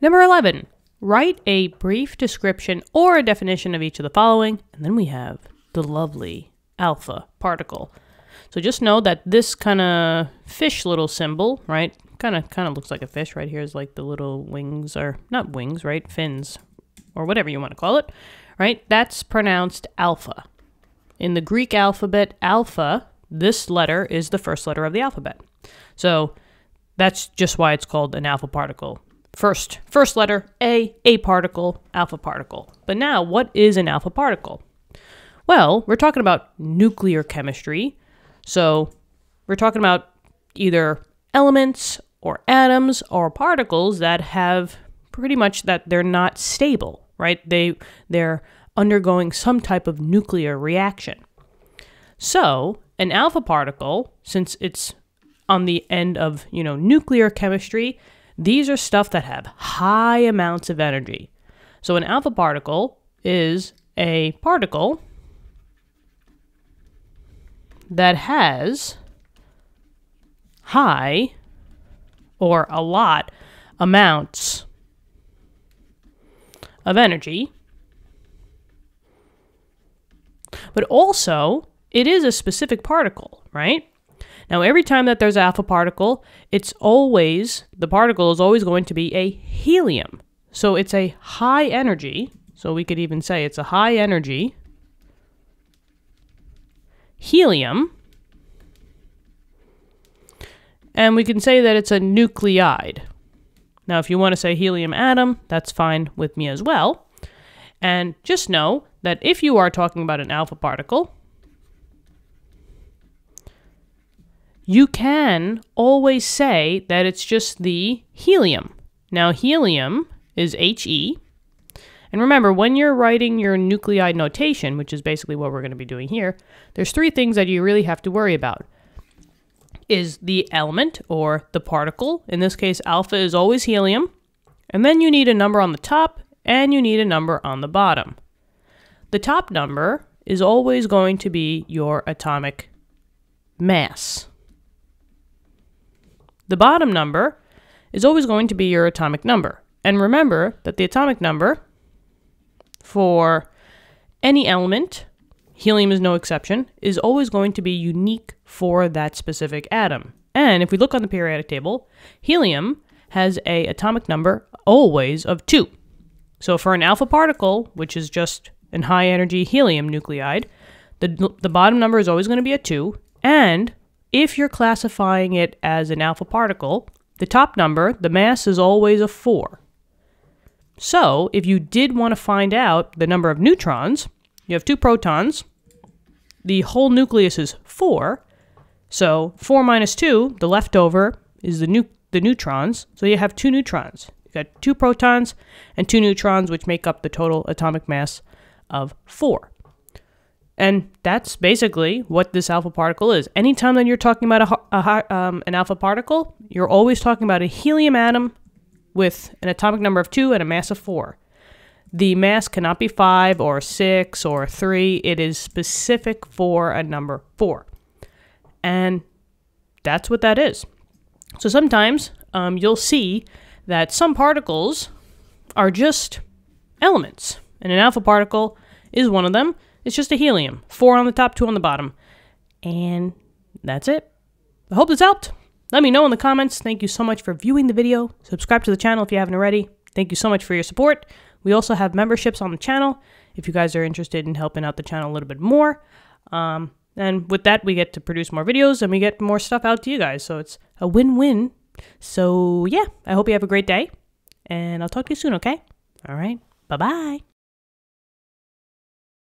Number 11. Write a brief description or a definition of each of the following, and then we have the lovely alpha particle. So just know that this kind of fish little symbol, right? Kind of kind of looks like a fish right here is like the little wings or not wings, right? Fins or whatever you want to call it, right? That's pronounced alpha. In the Greek alphabet, alpha, this letter is the first letter of the alphabet. So that's just why it's called an alpha particle. First, first letter A, A particle, alpha particle. But now, what is an alpha particle? Well, we're talking about nuclear chemistry. So we're talking about either elements or atoms or particles that have pretty much that they're not stable, right? They they're undergoing some type of nuclear reaction. So, an alpha particle, since it's on the end of, you know, nuclear chemistry, these are stuff that have high amounts of energy. So an alpha particle is a particle that has high or a lot amounts of energy. But also, it is a specific particle, right? Now, every time that there's alpha particle, it's always, the particle is always going to be a helium. So it's a high energy, so we could even say it's a high energy helium. And we can say that it's a nuclide. Now, if you want to say helium atom, that's fine with me as well. And just know that if you are talking about an alpha particle, you can always say that it's just the helium. Now, helium is He. And remember, when you're writing your nuclide notation, which is basically what we're going to be doing here, there's three things that you really have to worry about. Is the element or the particle, in this case alpha is always helium, and then you need a number on the top and you need a number on the bottom. The top number is always going to be your atomic mass. The bottom number is always going to be your atomic number. And remember that the atomic number for any element, helium is no exception, is always going to be unique for that specific atom. And if we look on the periodic table, helium has a atomic number always of 2. So for an alpha particle, which is just an high energy helium nuclide, the, the bottom number is always going to be a 2, and if you're classifying it as an alpha particle, the top number, the mass is always a 4. So, if you did want to find out the number of neutrons, you have two protons, the whole nucleus is 4. So, 4 minus 2, the leftover, is the, nu- the neutrons. So, you have two neutrons. You've got two protons and two neutrons, which make up the total atomic mass of 4. And that's basically what this alpha particle is. Anytime that you're talking about a, a um, an alpha particle, you're always talking about a helium atom with an atomic number of 2 and a mass of 4. The mass cannot be 5 or 6 or 3. It is specific for a number 4. And that's what that is. So sometimes um, you'll see that some particles are just elements. And an alpha particle is one of them. It's just a helium. Four on the top, two on the bottom. And that's it. I hope this helped. Let me know in the comments. Thank you so much for viewing the video. Subscribe to the channel if you haven't already. Thank you so much for your support. We also have memberships on the channel if you guys are interested in helping out the channel a little bit more. Um, and with that, we get to produce more videos and we get more stuff out to you guys. So it's a win win. So, yeah, I hope you have a great day. And I'll talk to you soon, okay? All right. Bye bye.